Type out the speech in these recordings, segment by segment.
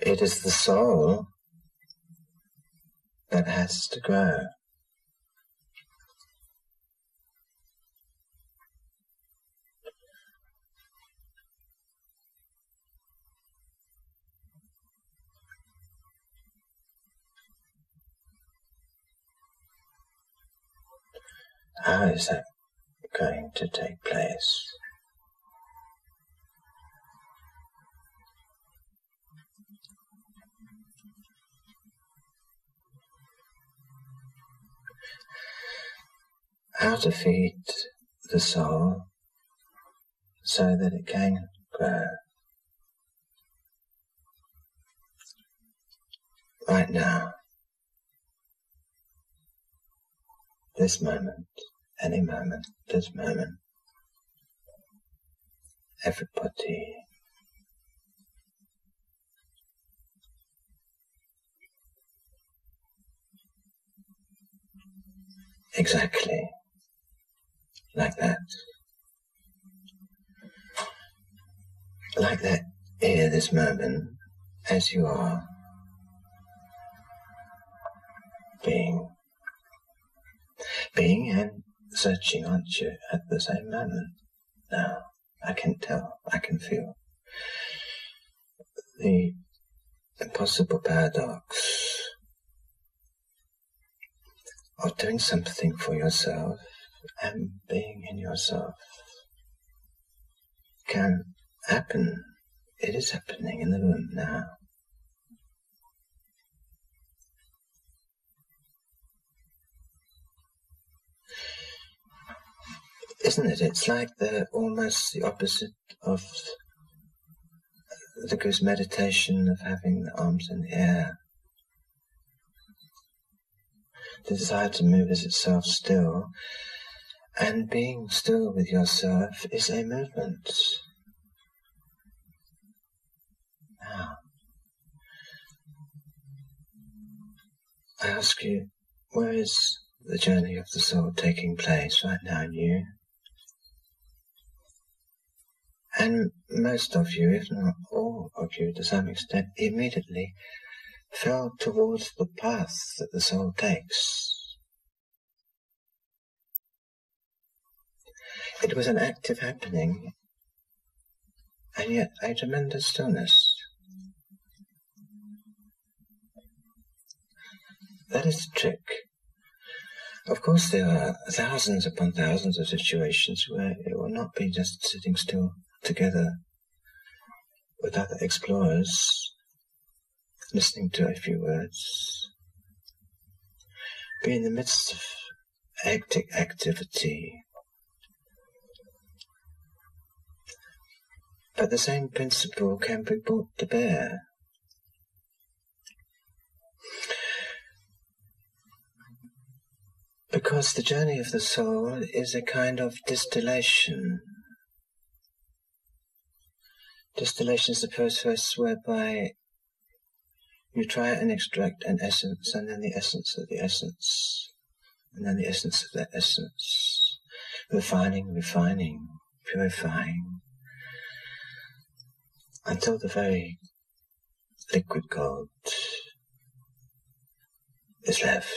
It is the soul that has to grow. How is that going to take place? How to feed the soul so that it can grow. Right now. this moment, any moment, this moment, everybody exactly like that. Like that here, this moment, as you are being being and searching, aren't you, at the same moment? Now, I can tell, I can feel. The impossible paradox of doing something for yourself and being in yourself can happen. It is happening in the room now. isn't it? It's like the almost the opposite of the goose meditation of having the arms in the air. The desire to move is itself still, and being still with yourself is a movement. Now, I ask you, where is the journey of the soul taking place right now in you? And most of you, if not all of you to some extent, immediately fell towards the path that the soul takes. It was an active happening, and yet a tremendous stillness. That is the trick. Of course, there are thousands upon thousands of situations where it will not be just sitting still together with other explorers, listening to a few words, be in the midst of hectic activity. But the same principle can be brought to bear. Because the journey of the soul is a kind of distillation Distillation is the process whereby you try and extract an essence, and then the essence of the essence, and then the essence of that essence. Refining, refining, purifying, until the very liquid gold is left.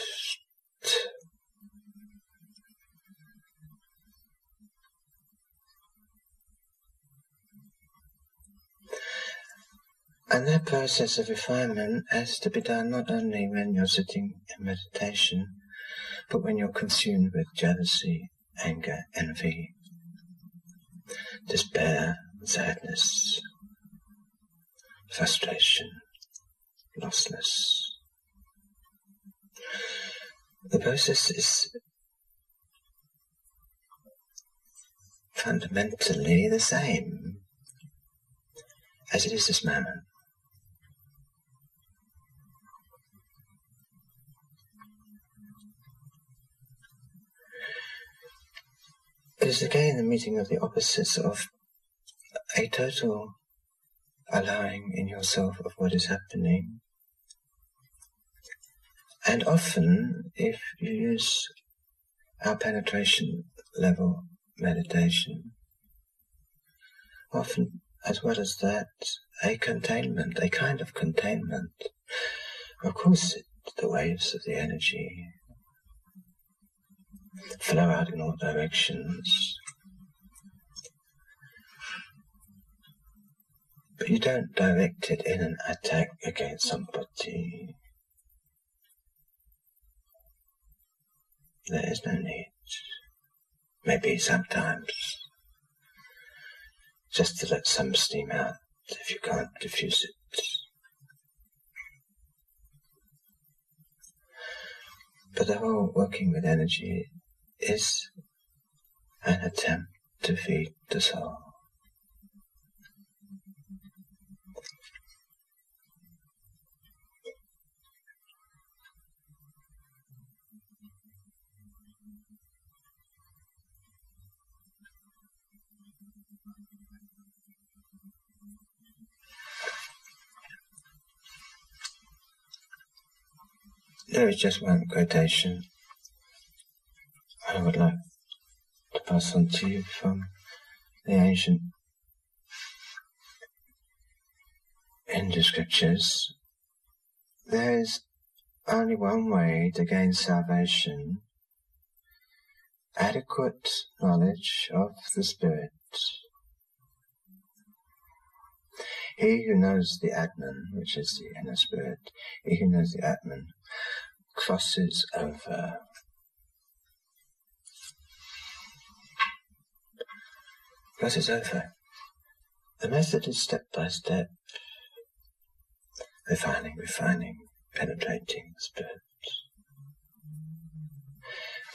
And that process of refinement has to be done not only when you're sitting in meditation, but when you're consumed with jealousy, anger, envy, despair, sadness, frustration, lostness. The process is fundamentally the same as it is this moment. It is again the meeting of the opposites of a total allowing in yourself of what is happening. And often, if you use our penetration level meditation, often as well as that, a containment, a kind of containment. Of course, it, the waves of the energy flow out in all directions. But you don't direct it in an attack against somebody. There is no need. Maybe sometimes just to let some steam out if you can't diffuse it. But the whole working with energy is an attempt to feed the soul. There is just one quotation I would like to pass on to you from the ancient Hindu scriptures. There is only one way to gain salvation adequate knowledge of the Spirit. He who knows the Atman, which is the inner spirit, he who knows the Atman, crosses over. Crosses over. The method is step by step, refining, refining, penetrating the spirit,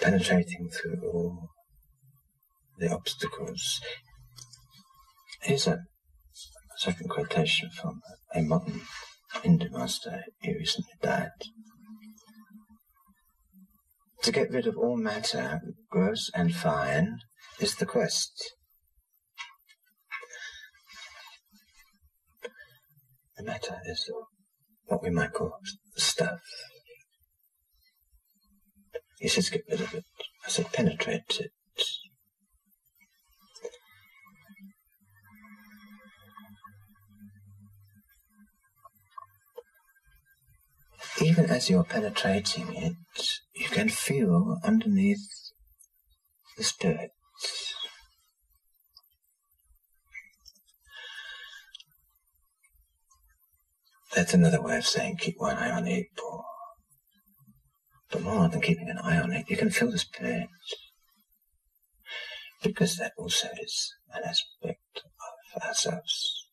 penetrating through all the obstacles. Here's a second quotation from a modern Hindu master. He recently died. To get rid of all matter, gross and fine, is the quest. The matter is what we might call stuff. He says get rid of it. I said penetrate it. Even as you're penetrating it, you can feel underneath the spirit. That's another way of saying keep one eye on it, or but more than keeping an eye on it, you can feel the spirit. Because that also is an aspect of ourselves.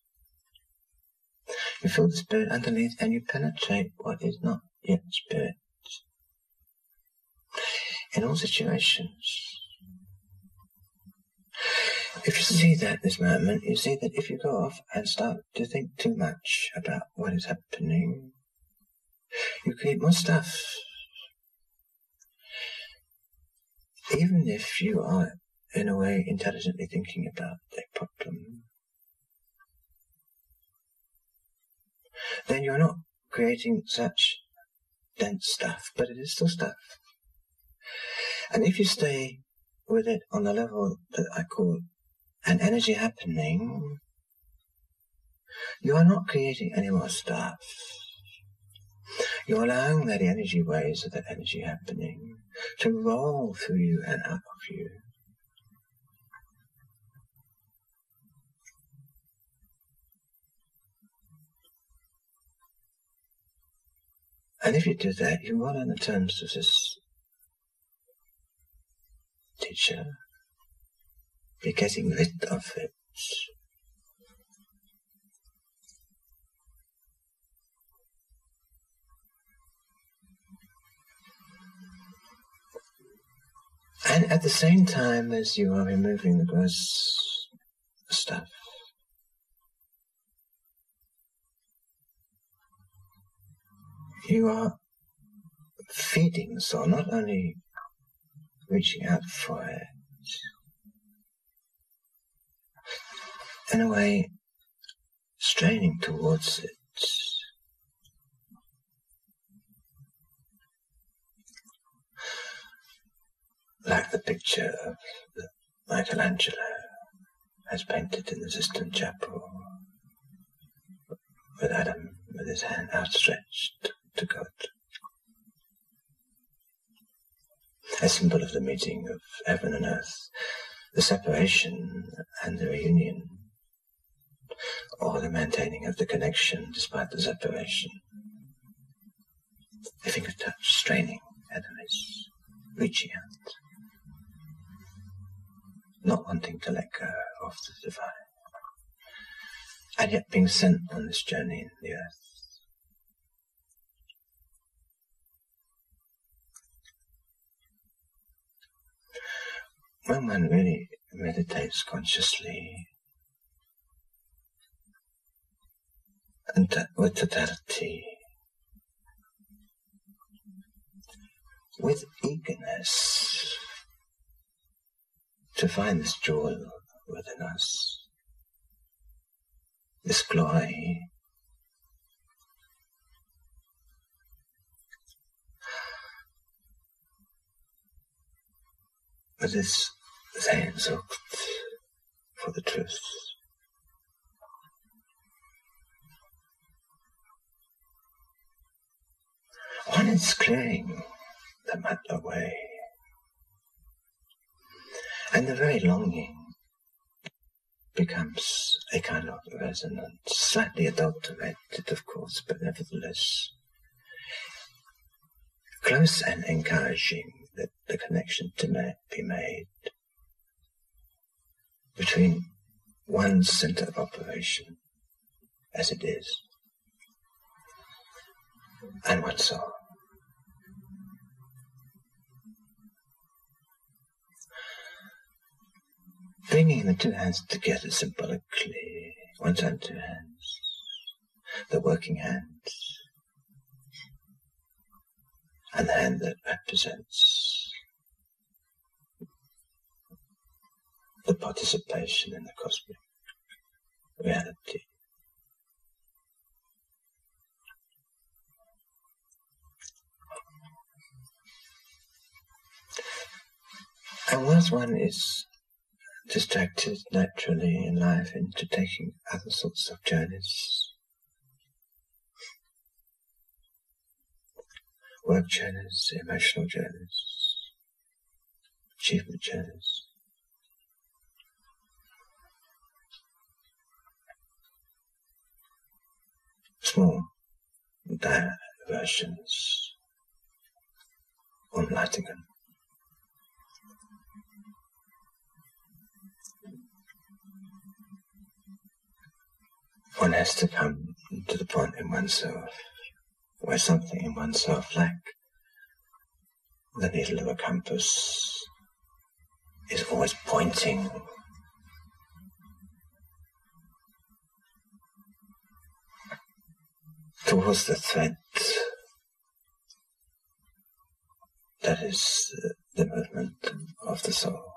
You feel the spirit underneath and you penetrate what is not yet spirit. In all situations. If you see that this moment, you see that if you go off and start to think too much about what is happening, you create more stuff. Even if you are, in a way, intelligently thinking about a problem, then you're not creating such dense stuff, but it is still stuff. And if you stay with it on the level that I call an energy happening, you are not creating any more stuff. You're allowing that energy waves of that energy happening to roll through you and out of you. And if you do that, you will, in the terms of this teacher, be getting rid of it. And at the same time as you are removing the gross stuff, you are feeding soul, not only reaching out for it, in a way, straining towards it. Like the picture of Michelangelo has painted in the Sistine Chapel. with Adam with his hand outstretched to God. A symbol of the meeting of heaven and earth, the separation and the reunion, or the maintaining of the connection despite the separation. The finger touch, straining, enemies, reaching out, not wanting to let go of the divine, and yet being sent on this journey in the earth. When one really meditates consciously and with totality, with eagerness to find this joy within us, this glory. With Sehnsucht for the truth. One is clearing the mud away. And the very longing becomes a kind of resonance, slightly adulterated, of course, but nevertheless close and encouraging that the connection to be made between one center of operation, as it is, and one soul. Bringing the two hands together symbolically, one's hand, two hands, the working hands, and the hand that represents the participation in the cosmic reality. And once one is distracted naturally in life into taking other sorts of journeys. Work journeys, emotional journeys, achievement journeys. Small diversions on Leitingen. one has to come to the point in oneself where something in oneself, like the needle of a compass, is always pointing towards the thread that is the movement of the soul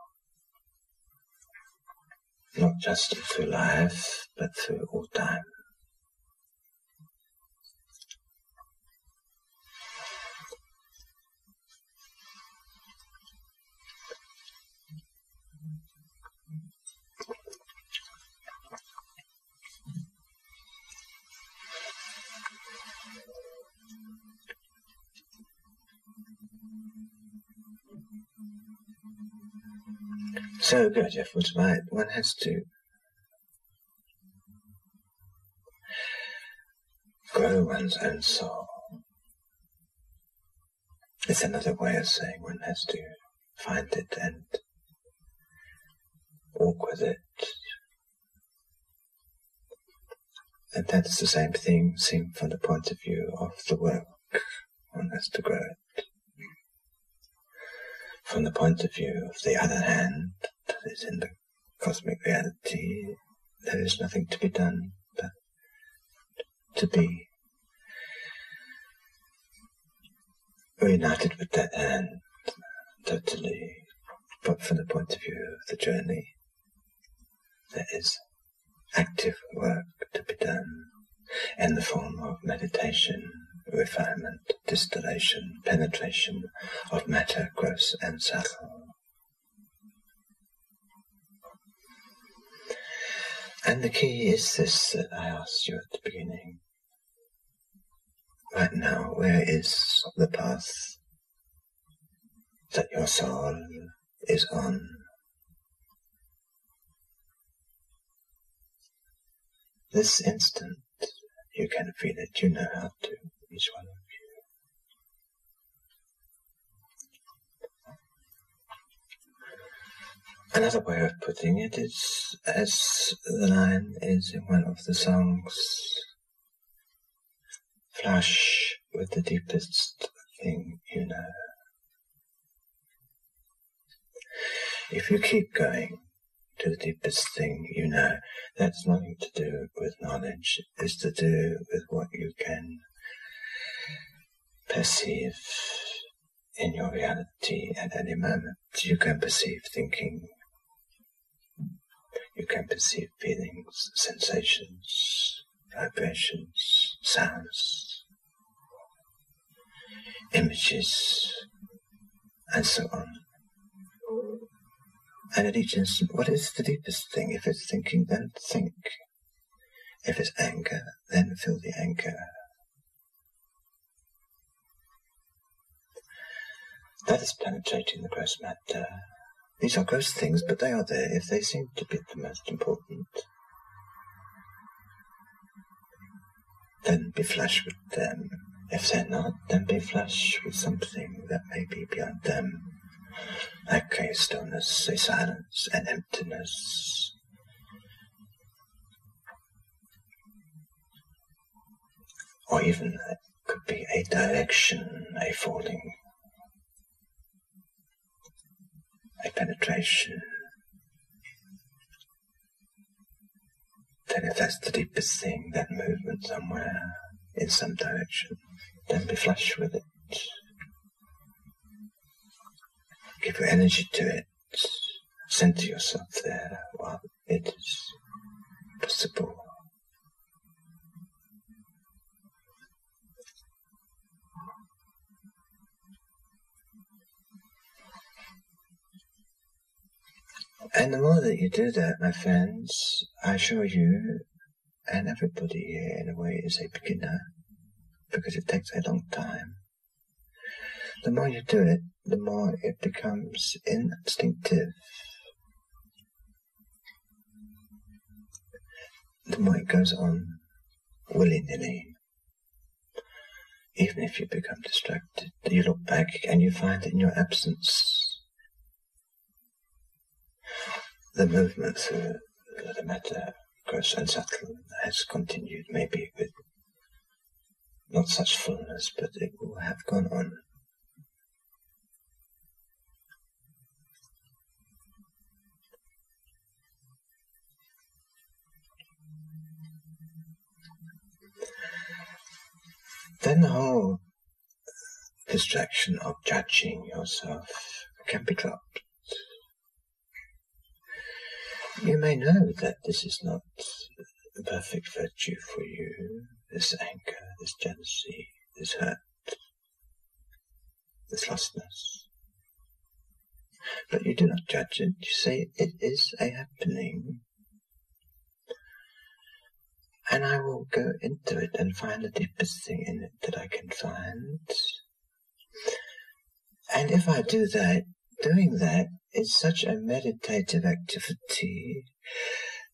not just through life, but through all time. So Gurdjieff was right. One has to grow one's own soul. It's another way of saying one has to find it and walk with it. And that's the same thing seen from the point of view of the work. One has to grow it. From the point of view of the other hand, that is in the cosmic reality, there is nothing to be done but to be reunited with that hand totally. But from the point of view of the journey, there is active work to be done in the form of meditation, refinement, distillation, penetration of matter, gross and subtle. And the key is this that I asked you at the beginning right now, where is the path that your soul is on? This instant, you can feel it, you know how to, each one of you. Another way of putting it is as the line is in one of the songs flush with the deepest thing you know. If you keep going to the deepest thing you know, that's nothing to do with knowledge, it's to do with what you can perceive in your reality at any moment. You can perceive thinking, you can perceive feelings, sensations, vibrations, sounds, images, and so on. And at each instant, what is the deepest thing? If it's thinking, then think. If it's anger, then feel the anger. That is penetrating the gross matter. These are gross things, but they are there if they seem to be the most important. then be flush with them. If they're not, then be flush with something that may be beyond them, like a stillness, a silence, an emptiness. Or even it could be a direction, a falling, a penetration. Then if that's the deepest thing, that movement somewhere in some direction, then be flush with it. Give your energy to it. Center yourself there while it is possible. And the more that you do that, my friends, I assure you, and everybody here in a way is a beginner, because it takes a long time. The more you do it, the more it becomes instinctive. The more it goes on willy-nilly. Even if you become distracted, you look back and you find that in your absence the movement through the matter, gross and subtle, has continued, maybe with not such fullness, but it will have gone on. Then the whole distraction of judging yourself can be dropped. You may know that this is not a perfect virtue for you, this anger, this jealousy, this hurt, this lostness. But you do not judge it, you say it is a happening. And I will go into it and find the deepest thing in it that I can find. And if I do that, doing that is such a meditative activity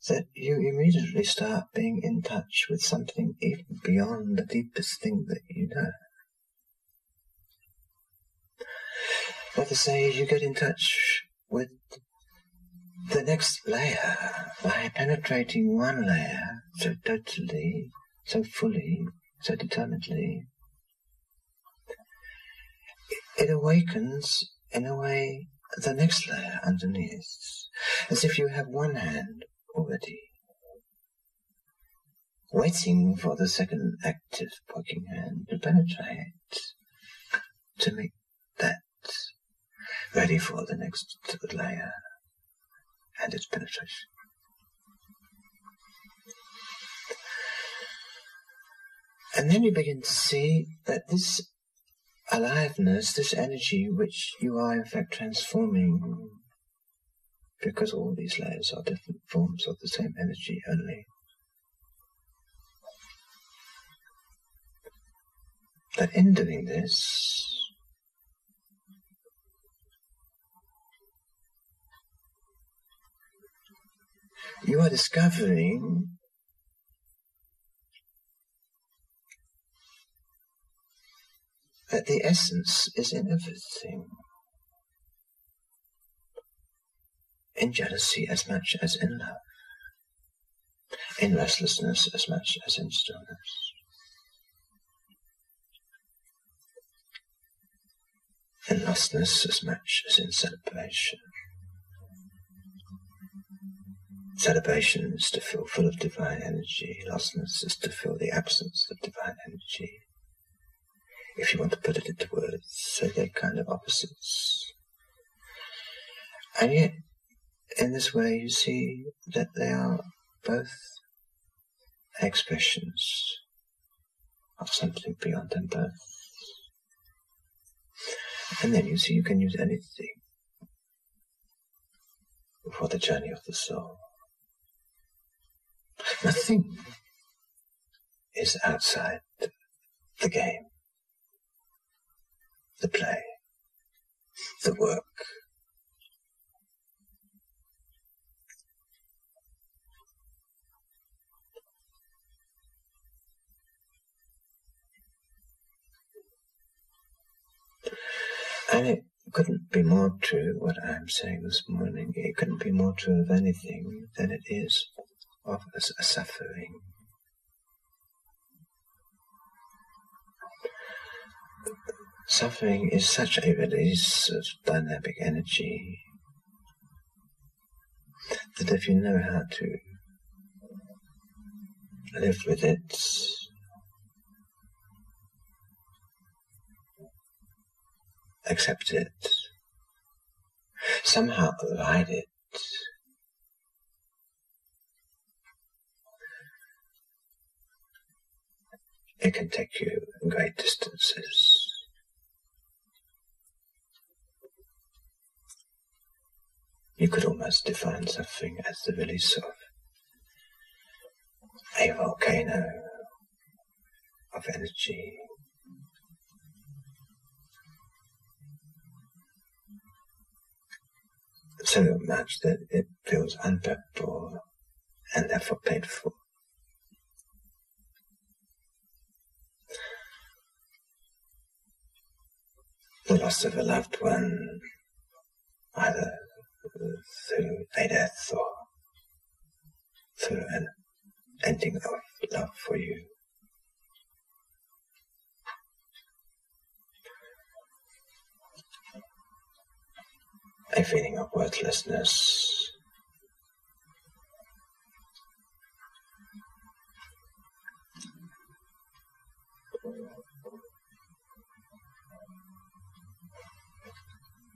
that you immediately start being in touch with something even beyond the deepest thing that you know. Let us say you get in touch with the next layer by penetrating one layer so totally, so fully, so determinedly. It awakens in a way the next layer underneath, as if you have one hand already, waiting for the second active poking hand to penetrate, to make that ready for the next layer and its penetration. And then you begin to see that this aliveness, this energy which you are in fact transforming, because all these layers are different forms of the same energy only. that in doing this, you are discovering that the essence is in everything. In jealousy as much as in love. In restlessness as much as in stillness. In lostness as much as in celebration. Celebration is to feel full of divine energy. Lostness is to feel the absence of divine energy if you want to put it into words. So they're kind of opposites. And yet, in this way, you see that they are both expressions of something beyond them both. And then you see you can use anything for the journey of the soul. Nothing is outside the game the play, the work. And it couldn't be more true, what I'm saying this morning, it couldn't be more true of anything than it is of a suffering. Suffering is such a release of dynamic energy that if you know how to live with it, accept it, somehow ride it, it can take you great distances. You could almost define suffering as the release of a volcano of energy. So much that it feels unbearable and therefore painful. The loss of a loved one, either through a death or through an ending of love for you. A feeling of worthlessness.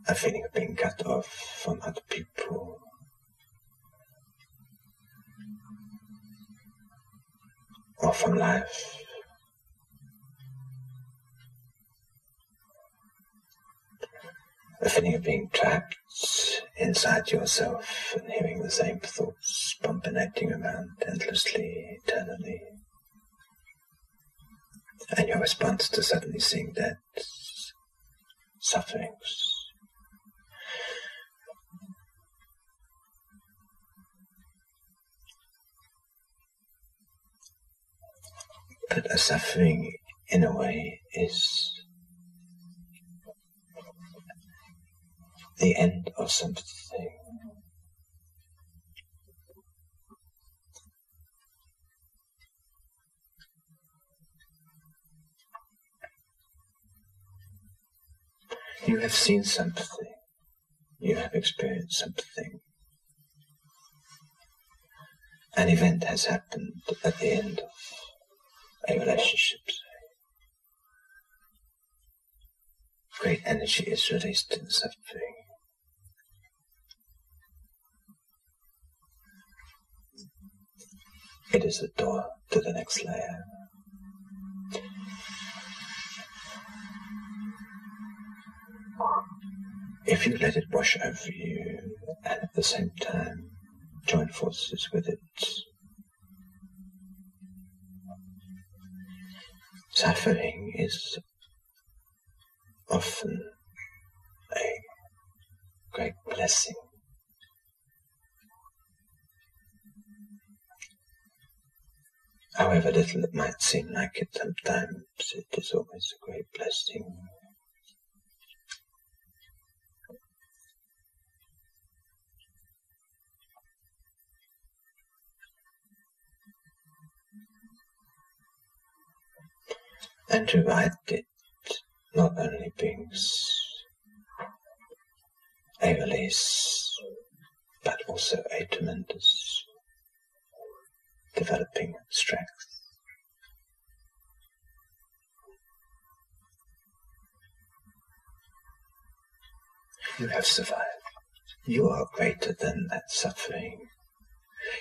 A feeling of being cut off from other people. Or from life. A feeling of being trapped inside yourself and hearing the same thoughts bombinating around endlessly, eternally. And your response to suddenly seeing that sufferings But a suffering, in a way, is the end of something. You have seen something. You have experienced something. An event has happened at the end of a relationship. Great energy is released in suffering. It is the door to the next layer. If you let it wash over you and at the same time join forces with it, suffering is often a great blessing. However little it might seem like it sometimes, it is always a great blessing. And to write it not only brings a release, but also a tremendous developing strength. You have survived. You are greater than that suffering.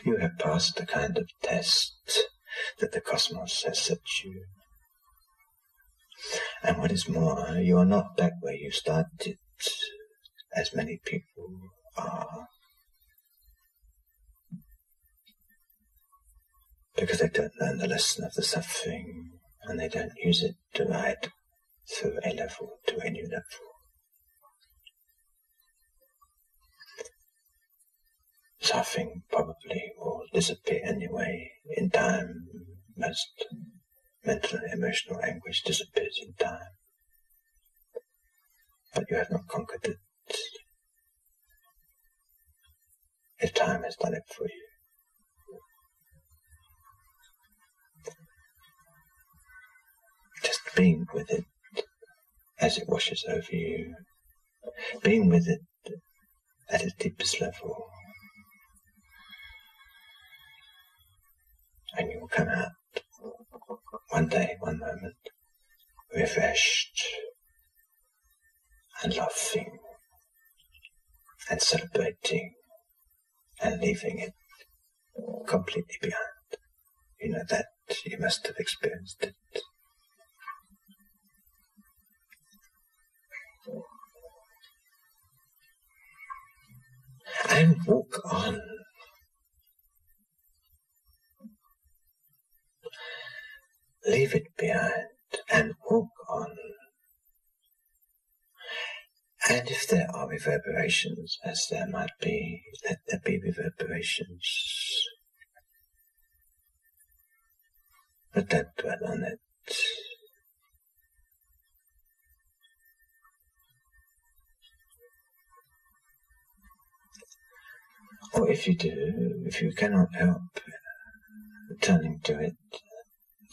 You have passed the kind of test that the cosmos has set you. And what is more, you are not back where you started, as many people are. because they don't learn the lesson of the suffering and they don't use it to ride through a level to a new level. Suffering probably will disappear anyway in time. Most mental and emotional anguish disappears in time. But you have not conquered it if time has done it for you. Just being with it as it washes over you, being with it at its deepest level. And you will come out one day, one moment, refreshed and laughing and celebrating and leaving it completely behind. You know that you must have experienced it. and walk on. Leave it behind and walk on. And if there are reverberations, as there might be, let there be reverberations. But don't dwell on it. Or if you do, if you cannot help turning to it,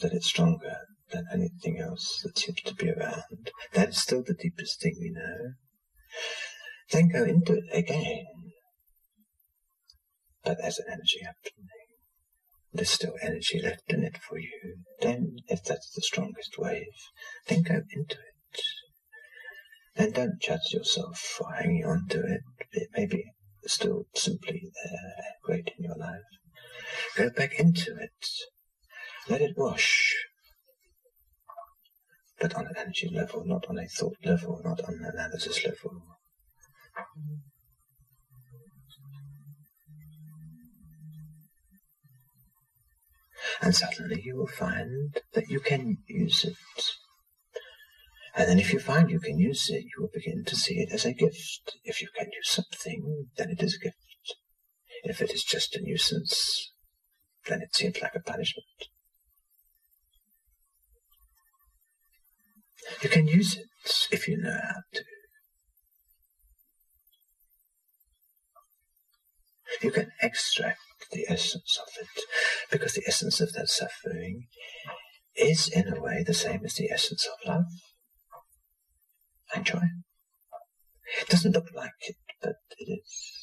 that it's stronger than anything else that seems to be around, that is still the deepest thing we know, then go into it again. But there's an energy happening. There's still energy left in it for you. Then, if that's the strongest wave, then go into it. And don't judge yourself for hanging on to it. It may be still simply there, great in your life. Go back into it. Let it wash. But on an energy level, not on a thought level, not on an analysis level. And suddenly you will find that you can use it and then if you find you can use it, you will begin to see it as a gift. If you can use something, then it is a gift. If it is just a nuisance, then it seems like a punishment. You can use it if you know how to. You can extract the essence of it, because the essence of that suffering is, in a way, the same as the essence of love and joy. It doesn't look like it, but it is.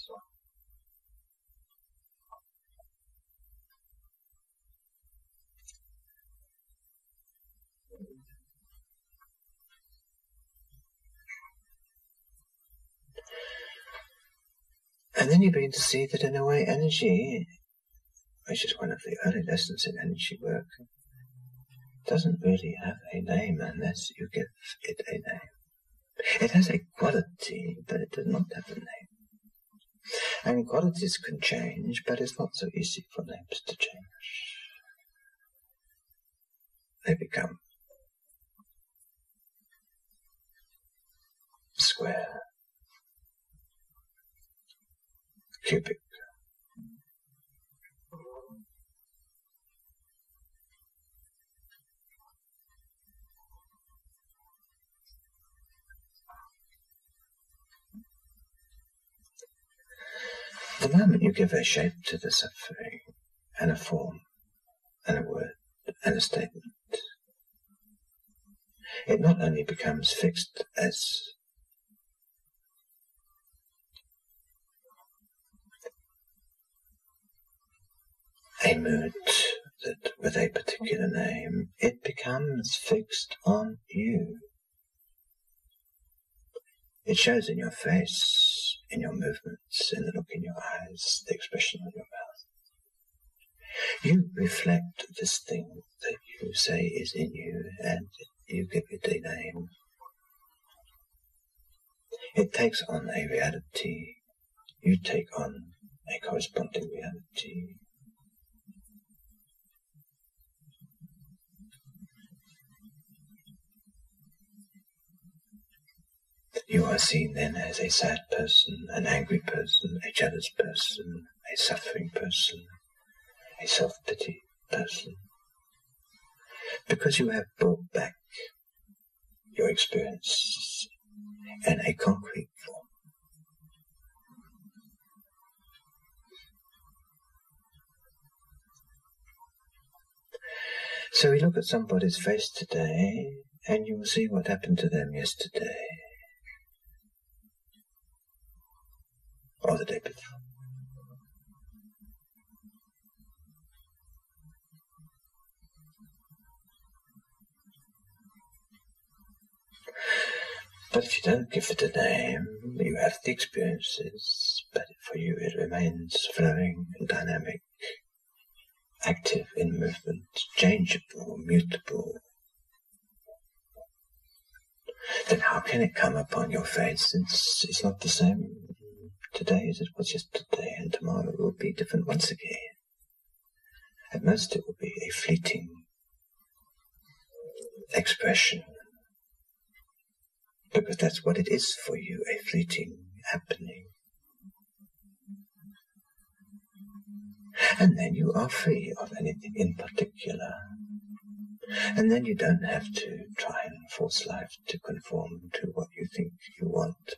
And then you begin to see that in a way energy, which is one of the early lessons in energy work, doesn't really have a name unless you give it a name. It has a quality, but it does not have a name. And qualities can change, but it's not so easy for names to change. They become square The moment you give a shape to the suffering and a form and a word and a statement, it not only becomes fixed as a mood that with a particular name, it becomes fixed on you. It shows in your face, in your movements, in the look in your eyes, the expression on your mouth. You reflect this thing that you say is in you and you give it a name. It takes on a reality. You take on a corresponding reality. You are seen then as a sad person, an angry person, a jealous person, a suffering person, a self-pity person. Because you have brought back your experience in a concrete form. So we look at somebody's face today and you will see what happened to them yesterday. Or the day. But if you don't give it a name, you have the experiences, but for you it remains flowing and dynamic, active in movement, changeable, mutable. Then how can it come upon your face? since it's not the same today as it was yesterday, and tomorrow will be different once again. At most, it will be a fleeting expression, because that's what it is for you a fleeting happening. And then you are free of anything in particular. And then you don't have to try and force life to conform to what you think you want,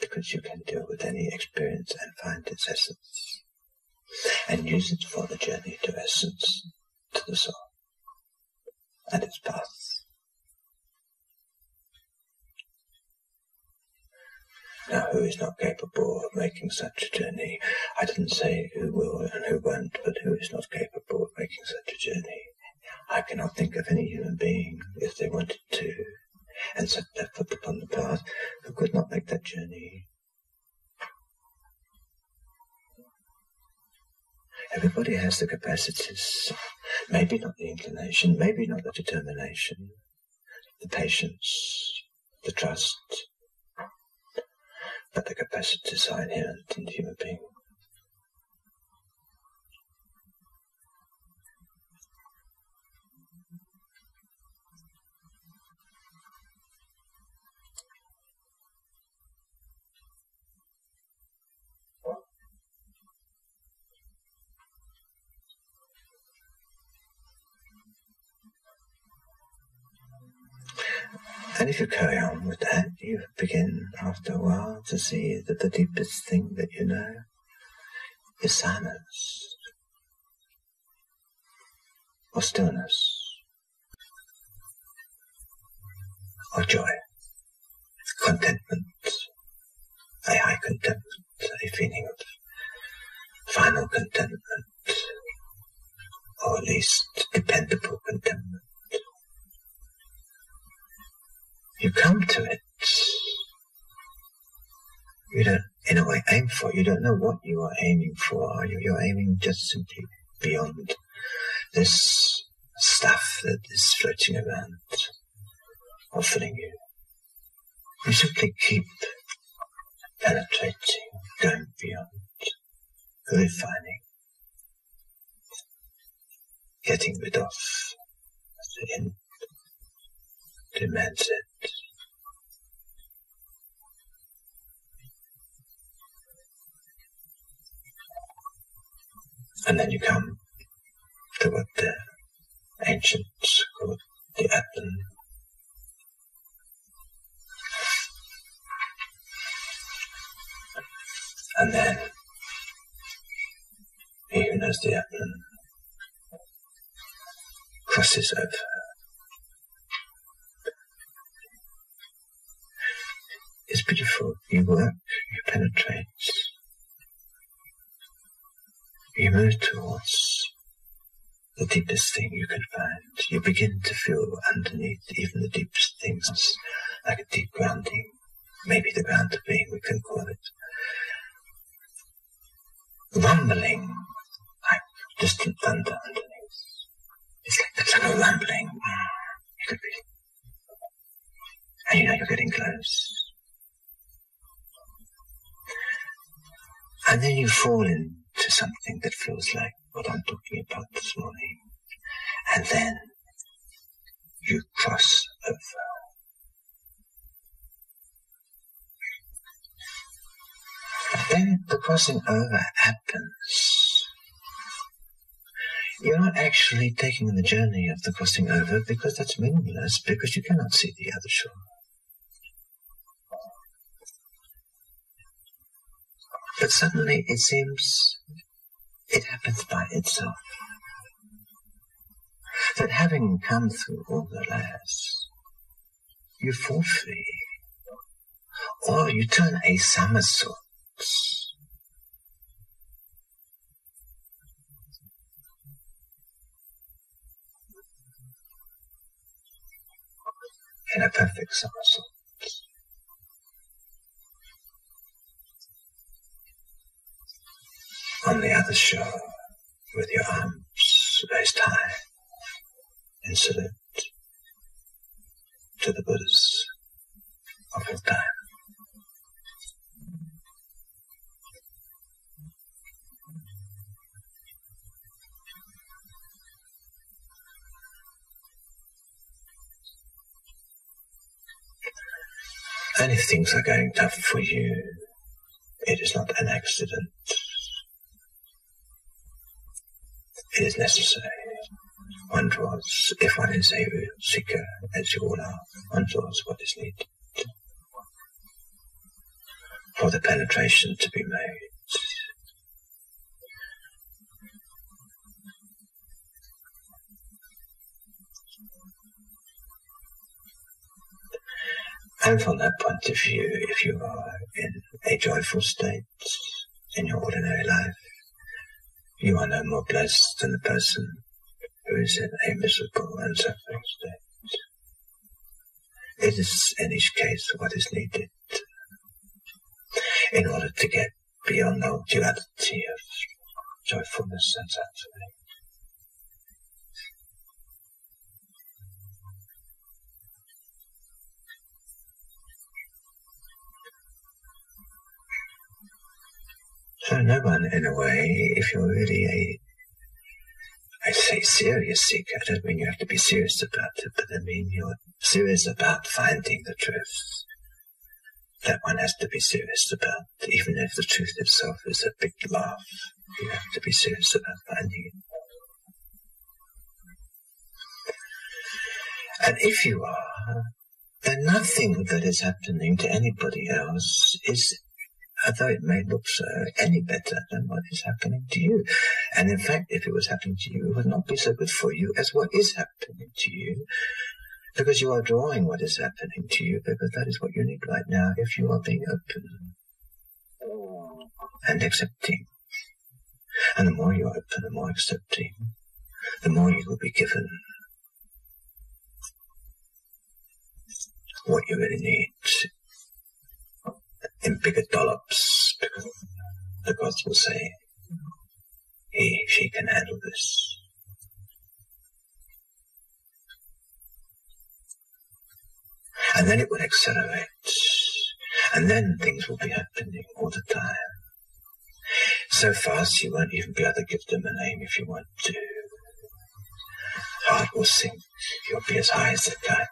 because you can deal with any experience and find its essence, and use it for the journey to essence, to the soul, and its path. Now, who is not capable of making such a journey? I didn't say who will and who won't, but who is not capable of making such a journey? I cannot think of any human being, if they wanted to, and set their foot upon the path, who could not make that journey. Everybody has the capacities, maybe not the inclination, maybe not the determination, the patience, the trust, but the capacities are inherent in human being. And if you carry on with that, you begin after a while to see that the deepest thing that you know is silence or stillness or joy, contentment, a high contentment, a feeling of final contentment, or at least dependable contentment. You come to it. You don't, in a way, aim for it. You don't know what you are aiming for. You're aiming just simply beyond this stuff that is floating around or filling you. You simply keep penetrating, going beyond, refining, getting rid of the end demands it. And then you come to what the ancients called the Atman. And then he who knows the Atman crosses over. It's beautiful. You work, you penetrate, you move towards the deepest thing you can find. You begin to feel underneath even the deepest things, like a deep grounding, maybe the ground of being, we can call it. Rumbling, like distant thunder underneath. It's like, it's like a rumbling. You could be, and you know you're getting close. And then you fall into something that feels like what I'm talking about this morning. And then you cross over. Then the crossing over happens. You're not actually taking the journey of the crossing over because that's meaningless because you cannot see the other shore. But suddenly it seems it happens by itself. That having come through all the layers, you fall free, or you turn a somersault. In a perfect somersault. On the other shore with your arms raised high in salute to the Buddhas of all time. And if things are going tough for you, it is not an accident. It is necessary. One draws, if one is a seeker, as you all are, one draws what is needed for the penetration to be made. And from that point of view, if you are in a joyful state in your ordinary life, you are no more blessed than the person who is in a miserable and suffering state. It is in each case what is needed in order to get beyond the duality of joyfulness and suffering. So no one, in a way, if you're really a, I say serious seeker, I don't mean you have to be serious about it, but I mean you're serious about finding the truth. That one has to be serious about, even if the truth itself is a big laugh. You have to be serious about finding it. And if you are, then nothing that is happening to anybody else is although it may look so, any better than what is happening to you. And in fact, if it was happening to you, it would not be so good for you as what is happening to you, because you are drawing what is happening to you, because that is what you need right now if you are being open and accepting. And the more you are open, the more accepting, the more you will be given what you really need in bigger dollops because the gods will say, he, she can handle this. And then it will accelerate. And then things will be happening all the time. So fast you won't even be able to give them a name if you want to. Heart will sink. You'll be as high as a kite.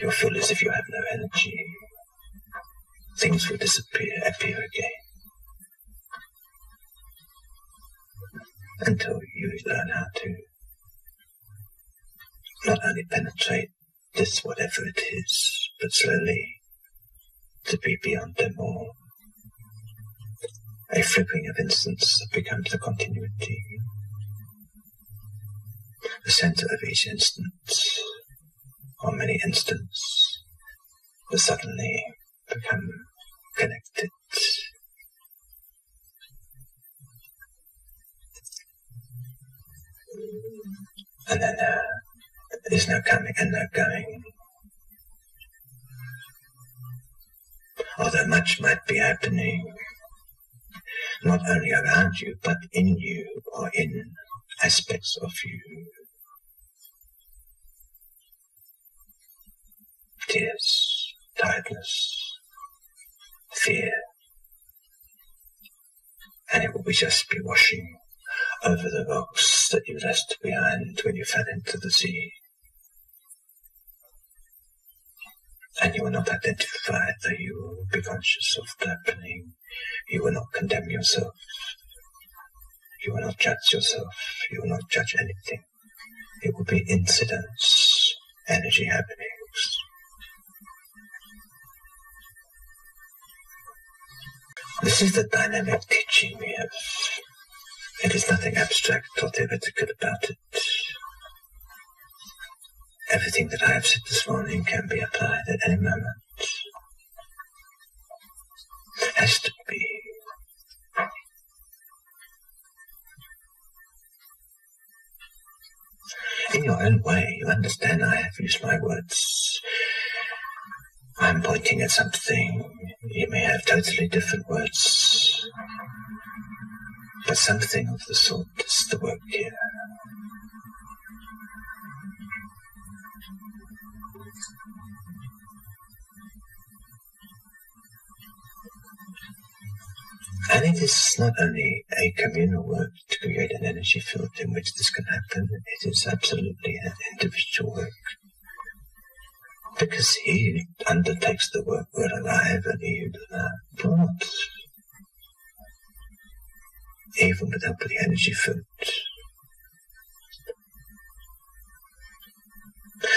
You'll feel as if you have no energy things will disappear, appear again. until you learn how to not only penetrate this whatever it is, but slowly to be beyond them all. A flickering of instants that becomes the continuity. The center of each instant, or many instants, will suddenly become connected. And then uh, there's no coming and no going. Although much might be happening, not only around you, but in you or in aspects of you. Tears, tiredness, fear, and it will be just be washing over the rocks that you left behind when you fell into the sea. And you will not identify that you will be conscious of the happening. You will not condemn yourself. You will not judge yourself. You will not judge anything. It will be incidents, energy happenings. This is the dynamic teaching we have. It is nothing abstract or theoretical about it. Everything that I have said this morning can be applied at any moment. Has to be. In your own way, you understand I have used my words. I'm pointing at something. You may have totally different words. But something of the sort is the work here. And it is not only a communal work to create an energy field in which this can happen, it is absolutely an individual work. Because he undertakes the work we're alive and he not. Even without the energy field.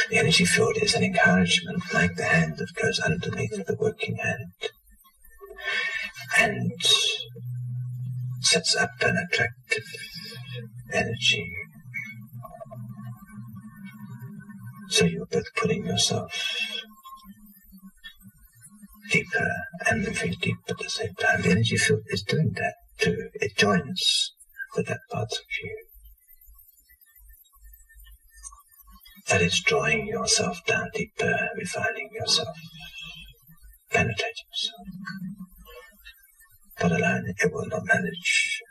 The energy field is an encouragement like the hand that goes underneath the working hand and sets up an attractive energy. So you're both putting yourself deeper and moving deep at the same time. The energy field is doing that too. It joins with that part of you. That is drawing yourself down deeper, refining yourself, penetrating yourself but alone it will not manage.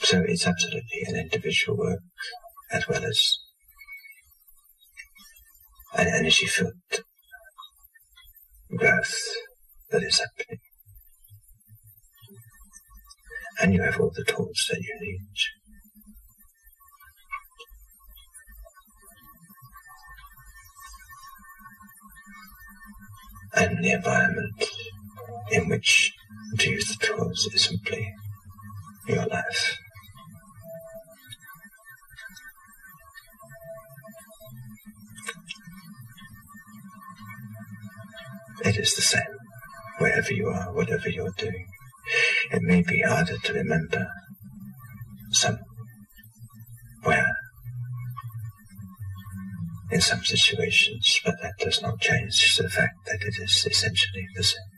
So it's absolutely an individual work as well as an energy filled growth that is happening. And you have all the tools that you need. And the environment in which to use the tools is simply your life. It is the same wherever you are, whatever you're doing. It may be harder to remember somewhere in some situations, but that does not change the fact that it is essentially the same.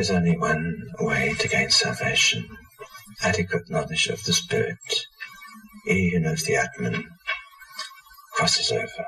Is only one way to gain salvation adequate knowledge of the Spirit. He who knows the Atman crosses over.